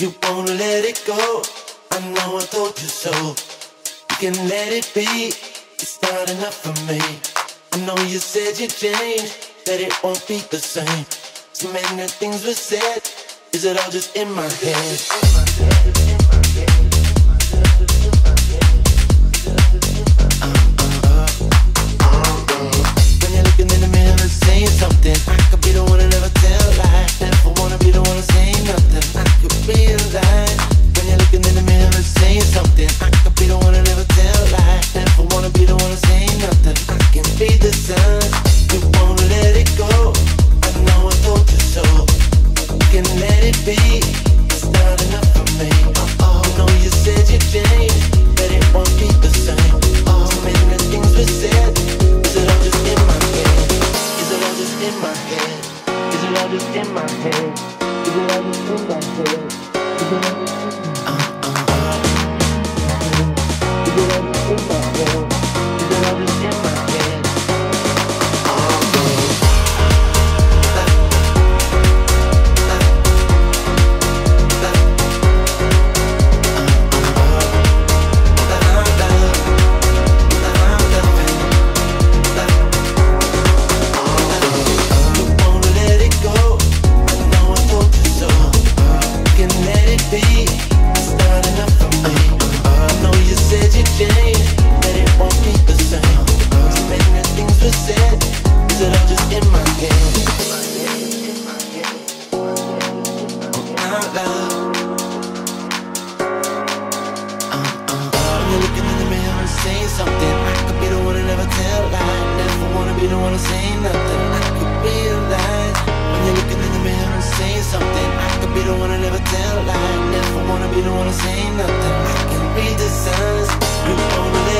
You wanna let it go. I know I told you so. You can let it be. It's not enough for me. I know you said you changed, that it won't be the same. So many things were said. Is it all just in my head? something in my head. Is it all just in my head? Is it all just in my head? wanna say nothing. I could be a lie When you're looking in the mirror and saying something I could be the one to never tell a Never wanna be the one to say nothing. I can read the signs You wanna live